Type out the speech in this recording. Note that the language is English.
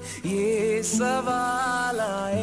ये सवाल आए